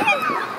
Please.